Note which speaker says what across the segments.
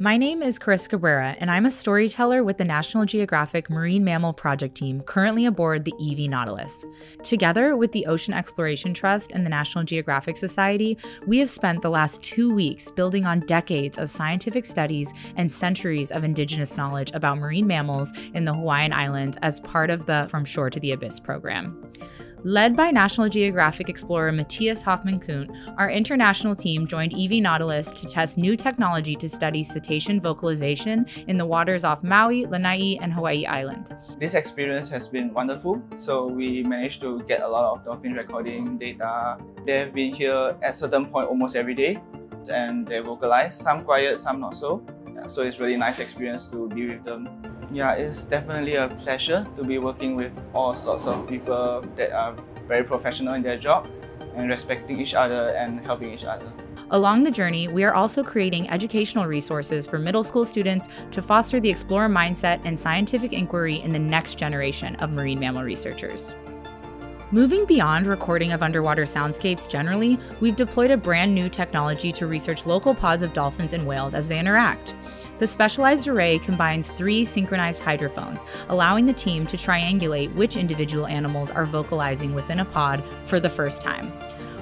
Speaker 1: My name is Carissa Cabrera, and I'm a storyteller with the National Geographic Marine Mammal Project team currently aboard the EV Nautilus. Together with the Ocean Exploration Trust and the National Geographic Society, we have spent the last two weeks building on decades of scientific studies and centuries of indigenous knowledge about marine mammals in the Hawaiian Islands as part of the From Shore to the Abyss program. Led by National Geographic explorer Matthias Hoffmann Kuhnt, our international team joined EV Nautilus to test new technology to study cetacean vocalization in the waters off Maui, Lanai, and Hawaii Island.
Speaker 2: This experience has been wonderful. So we managed to get a lot of dolphin recording data. They've been here at certain point almost every day and they vocalize, some quiet, some not so. So it's really nice experience to be with them. Yeah, it's definitely a pleasure to be working with all sorts of people that are very professional in their job and respecting each other and helping each other.
Speaker 1: Along the journey, we are also creating educational resources for middle school students to foster the explorer mindset and scientific inquiry in the next generation of marine mammal researchers. Moving beyond recording of underwater soundscapes generally, we've deployed a brand new technology to research local pods of dolphins and whales as they interact. The specialized array combines three synchronized hydrophones, allowing the team to triangulate which individual animals are vocalizing within a pod for the first time.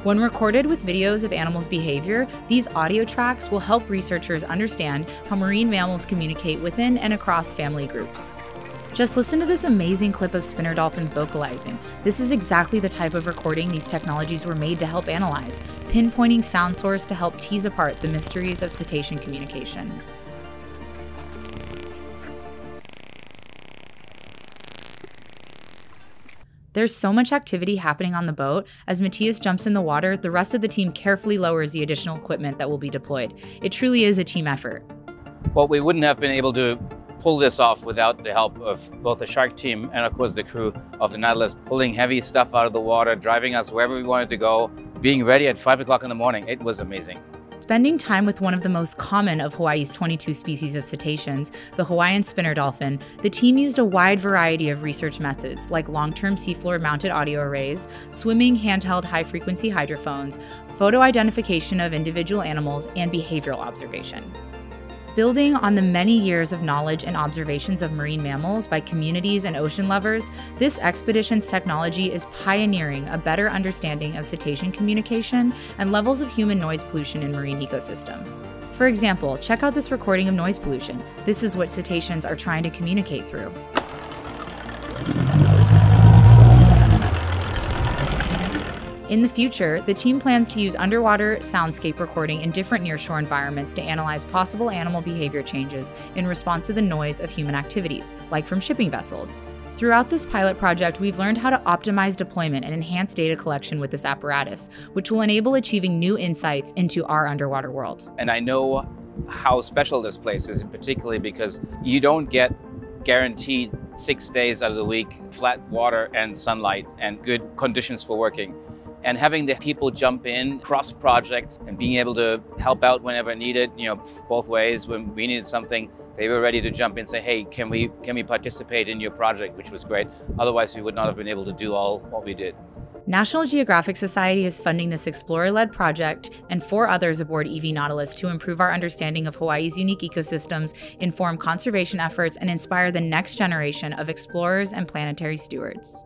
Speaker 1: When recorded with videos of animals' behavior, these audio tracks will help researchers understand how marine mammals communicate within and across family groups. Just listen to this amazing clip of spinner dolphins vocalizing. This is exactly the type of recording these technologies were made to help analyze, pinpointing sound source to help tease apart the mysteries of cetacean communication. There's so much activity happening on the boat. As Matthias jumps in the water, the rest of the team carefully lowers the additional equipment that will be deployed. It truly is a team effort.
Speaker 3: Well, we wouldn't have been able to pull this off without the help of both the shark team and of course the crew of the Nautilus pulling heavy stuff out of the water, driving us wherever we wanted to go, being ready at five o'clock in the morning. It was amazing.
Speaker 1: Spending time with one of the most common of Hawaii's 22 species of cetaceans, the Hawaiian spinner dolphin, the team used a wide variety of research methods like long term seafloor mounted audio arrays, swimming handheld high frequency hydrophones, photo identification of individual animals, and behavioral observation. Building on the many years of knowledge and observations of marine mammals by communities and ocean lovers, this expedition's technology is pioneering a better understanding of cetacean communication and levels of human noise pollution in marine ecosystems. For example, check out this recording of noise pollution. This is what cetaceans are trying to communicate through. In the future, the team plans to use underwater soundscape recording in different nearshore environments to analyze possible animal behavior changes in response to the noise of human activities, like from shipping vessels. Throughout this pilot project, we've learned how to optimize deployment and enhance data collection with this apparatus, which will enable achieving new insights into our underwater world.
Speaker 3: And I know how special this place is, particularly because you don't get guaranteed six days out of the week flat water and sunlight and good conditions for working and having the people jump in cross projects and being able to help out whenever needed, you know, both ways. When we needed something, they were ready to jump in and say, hey, can we, can we participate in your project, which was great. Otherwise, we would not have been able to do all what we did.
Speaker 1: National Geographic Society is funding this explorer led project and four others aboard EV Nautilus to improve our understanding of Hawaii's unique ecosystems, inform conservation efforts, and inspire the next generation of explorers and planetary stewards.